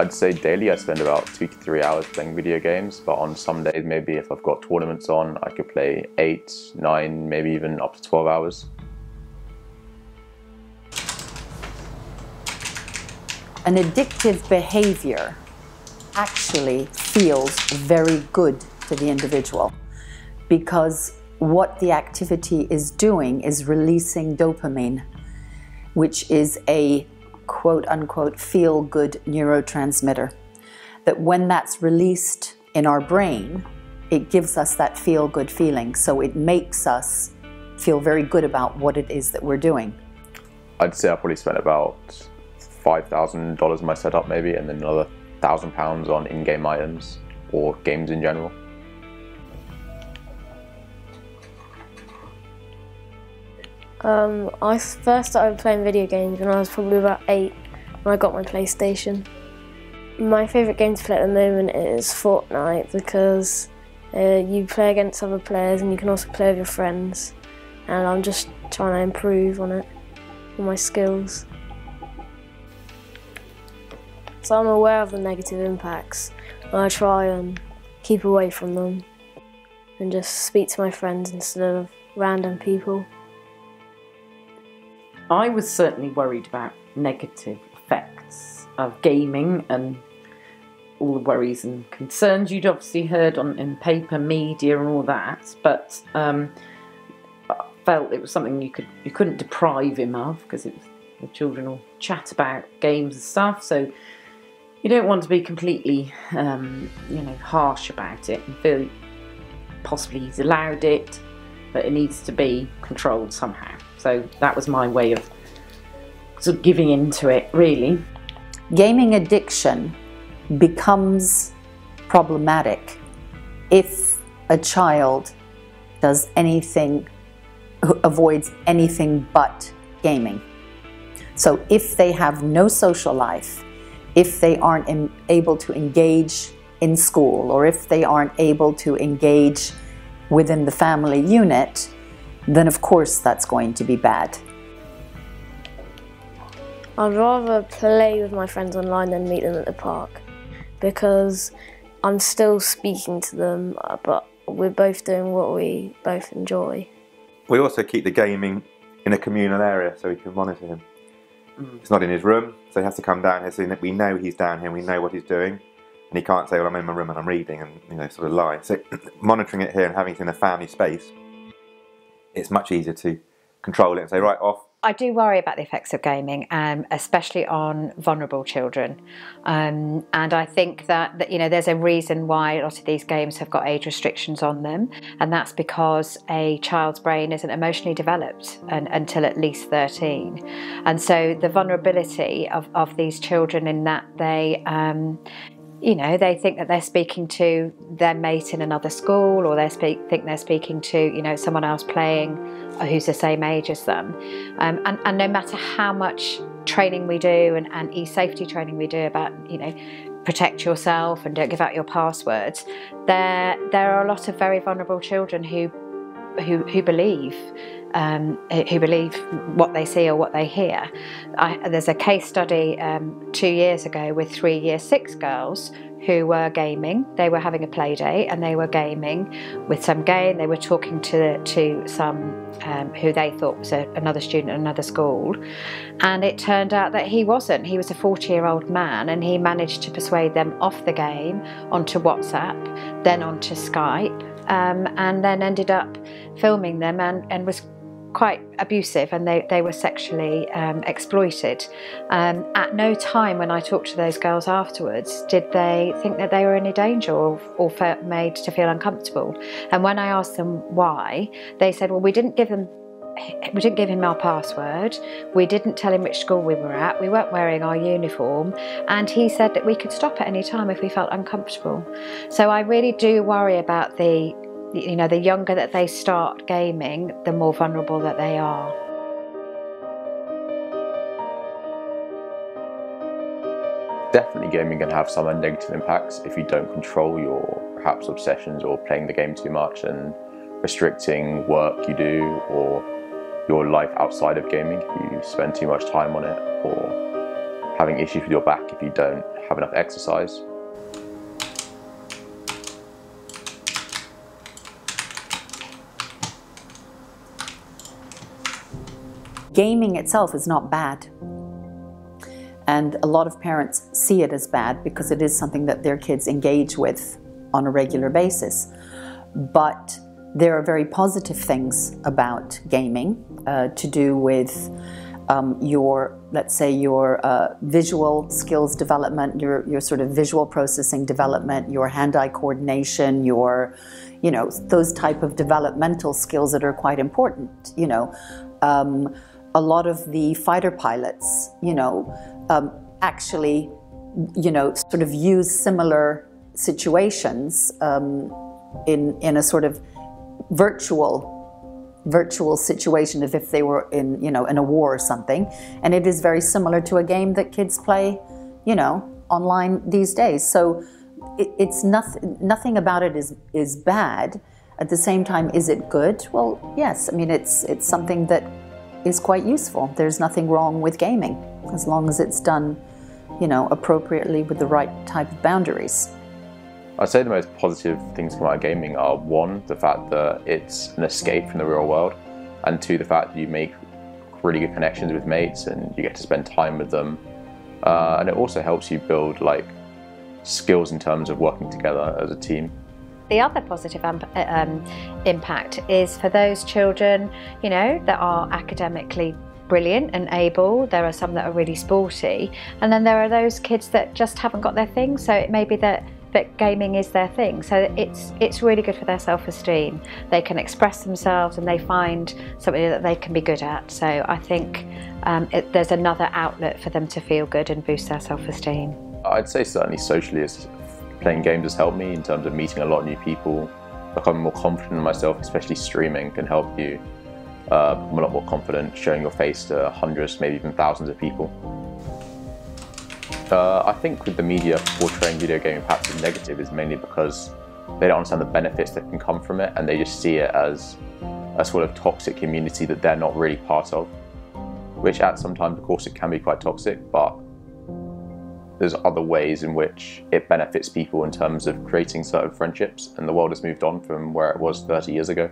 I'd say daily I spend about two to three hours playing video games, but on some days, maybe if I've got tournaments on, I could play eight, nine, maybe even up to 12 hours. An addictive behavior actually feels very good to the individual because what the activity is doing is releasing dopamine, which is a quote unquote feel good neurotransmitter. That when that's released in our brain, it gives us that feel good feeling. So it makes us feel very good about what it is that we're doing. I'd say I probably spent about $5,000 in my setup maybe and then another thousand pounds on in-game items or games in general. Um, I first started playing video games when I was probably about eight when I got my PlayStation. My favourite game to play at the moment is Fortnite because uh, you play against other players and you can also play with your friends and I'm just trying to improve on it, on my skills. So I'm aware of the negative impacts and I try and keep away from them and just speak to my friends instead of random people. I was certainly worried about negative effects of gaming and all the worries and concerns you'd obviously heard on in paper, media, and all that. But um, I felt it was something you could you couldn't deprive him of because it was, the children all chat about games and stuff. So you don't want to be completely um, you know harsh about it and feel possibly he's allowed it, but it needs to be controlled somehow. So that was my way of sort of giving into it, really. Gaming addiction becomes problematic if a child does anything, avoids anything but gaming. So if they have no social life, if they aren't able to engage in school, or if they aren't able to engage within the family unit, then of course that's going to be bad. I'd rather play with my friends online than meet them at the park because I'm still speaking to them, uh, but we're both doing what we both enjoy. We also keep the gaming in a communal area so we can monitor him. Mm. He's not in his room, so he has to come down here so that we know he's down here, we know what he's doing. And he can't say, well, I'm in my room and I'm reading and, you know, sort of lie. So monitoring it here and having it in a family space it's much easier to control it and say, right, off. I do worry about the effects of gaming, um, especially on vulnerable children. Um, and I think that, that, you know, there's a reason why a lot of these games have got age restrictions on them. And that's because a child's brain isn't emotionally developed and, until at least 13. And so the vulnerability of, of these children in that they, um, you know, they think that they're speaking to their mate in another school or they speak, think they're speaking to, you know, someone else playing who's the same age as them. Um, and, and no matter how much training we do and, and e-safety training we do about, you know, protect yourself and don't give out your passwords, there, there are a lot of very vulnerable children who, who, who believe um, who believe what they see or what they hear. I, there's a case study um, two years ago with three year six girls who were gaming. They were having a play date and they were gaming with some game. They were talking to to some um, who they thought was a, another student at another school, and it turned out that he wasn't. He was a 40 year old man, and he managed to persuade them off the game onto WhatsApp, then onto Skype. Um, and then ended up filming them and, and was quite abusive and they, they were sexually um, exploited. Um, at no time when I talked to those girls afterwards did they think that they were in any danger or, or felt made to feel uncomfortable. And when I asked them why, they said, well, we didn't give them we didn't give him our password, we didn't tell him which school we were at, we weren't wearing our uniform, and he said that we could stop at any time if we felt uncomfortable. So I really do worry about the you know, the younger that they start gaming, the more vulnerable that they are. Definitely gaming can have some negative impacts if you don't control your perhaps obsessions or playing the game too much and restricting work you do or your life outside of gaming if you spend too much time on it or having issues with your back if you don't have enough exercise. Gaming itself is not bad. And a lot of parents see it as bad because it is something that their kids engage with on a regular basis. But there are very positive things about gaming uh, to do with um, your, let's say, your uh, visual skills development, your, your sort of visual processing development, your hand-eye coordination, your, you know, those type of developmental skills that are quite important. You know, um, a lot of the fighter pilots, you know, um, actually, you know, sort of use similar situations um, in in a sort of virtual virtual situation as if they were in you know in a war or something. And it is very similar to a game that kids play you know online these days. So it, it's nothing nothing about it is is bad. At the same time is it good? Well yes. I mean it's it's something that is quite useful there's nothing wrong with gaming as long as it's done you know appropriately with the right type of boundaries I'd say the most positive things come out of gaming are one, the fact that it's an escape from the real world, and two, the fact that you make really good connections with mates and you get to spend time with them. Uh, and it also helps you build like skills in terms of working together as a team. The other positive um, um, impact is for those children, you know, that are academically brilliant and able. There are some that are really sporty, and then there are those kids that just haven't got their thing. So it may be that that gaming is their thing. So it's it's really good for their self-esteem. They can express themselves and they find something that they can be good at. So I think um, it, there's another outlet for them to feel good and boost their self-esteem. I'd say certainly socially, playing games has helped me in terms of meeting a lot of new people, becoming more confident in myself, especially streaming can help you uh, become a lot more confident, showing your face to hundreds, maybe even thousands of people. Uh, I think with the media portraying video gaming perhaps as negative is mainly because they don't understand the benefits that can come from it and they just see it as a sort of toxic community that they're not really part of. Which at some times, of course, it can be quite toxic, but there's other ways in which it benefits people in terms of creating certain friendships and the world has moved on from where it was 30 years ago.